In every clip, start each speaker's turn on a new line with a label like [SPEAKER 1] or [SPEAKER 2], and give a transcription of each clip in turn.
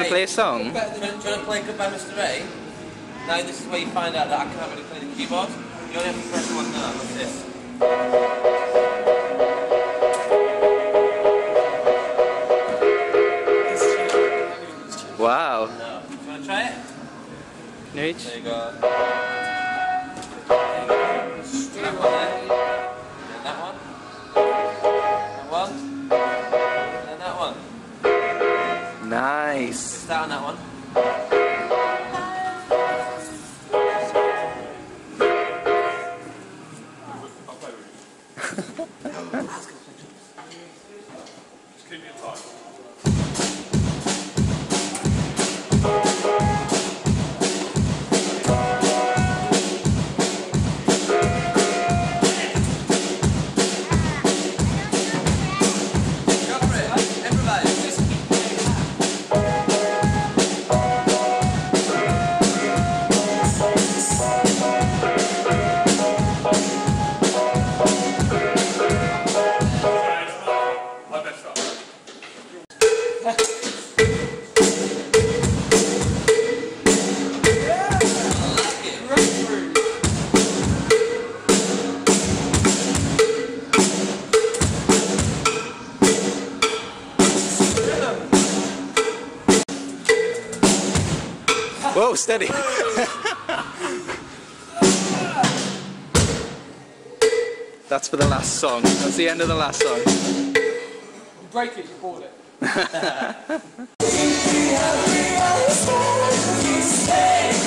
[SPEAKER 1] play a song?
[SPEAKER 2] Do you, want, do you want to play Goodbye Mr. A? Now this is where you find out that I can't really play the keyboard. You only have to press one note, like this.
[SPEAKER 1] Wow.
[SPEAKER 2] No. Do you want to try it?
[SPEAKER 1] Nuge?
[SPEAKER 2] There you go. There you go. That one there.
[SPEAKER 1] Nice.
[SPEAKER 2] Start on that one.
[SPEAKER 3] Just keep your time.
[SPEAKER 1] Whoa, steady. That's for the last song. That's the end of the last song.
[SPEAKER 4] You break it, you bought it.
[SPEAKER 5] All of the players in cringeworthy fashion. Not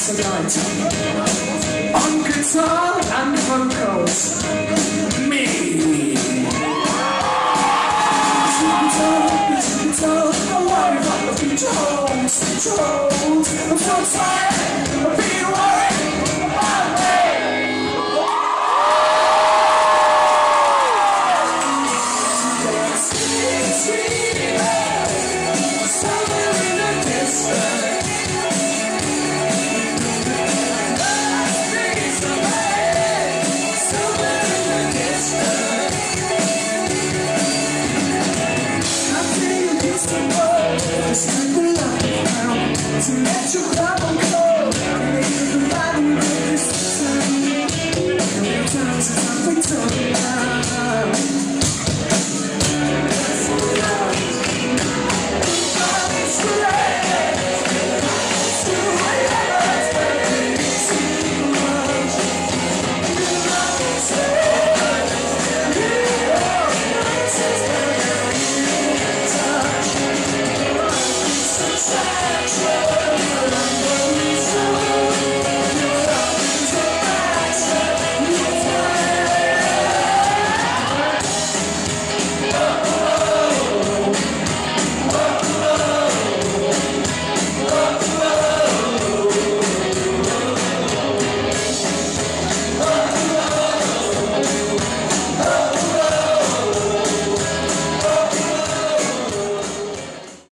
[SPEAKER 5] tonight. On guitar and vocals, me. told, told, from time, being